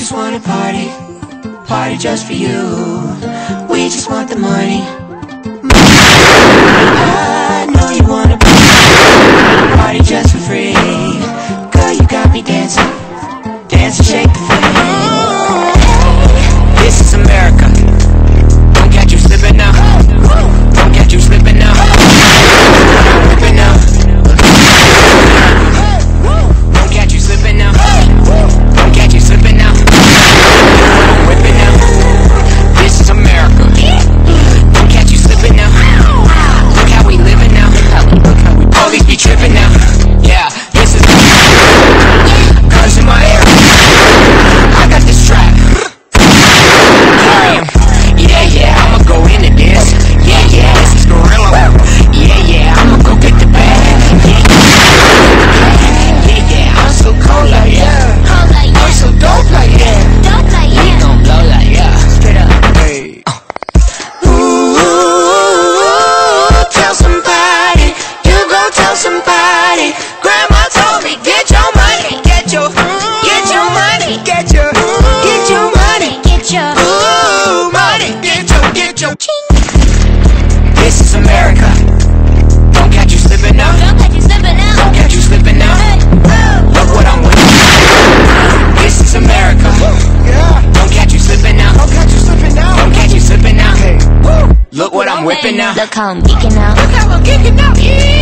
just wanna party, party just for you. We just want the money. money. I know you wanna I'm whipping out. Look how I'm geeking out. Look how I'm geeking out. Yeah.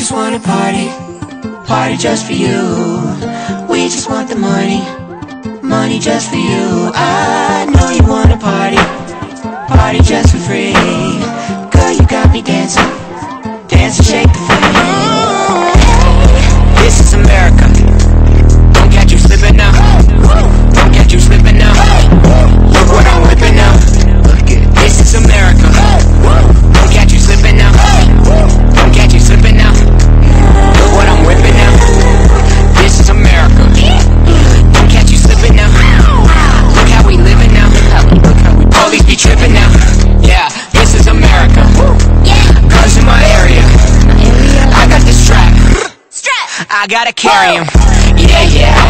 just wanna party, party just for you. We just want the money, money just for you. I know you wanna party, party just for free. I gotta carry him. Yeah, yeah.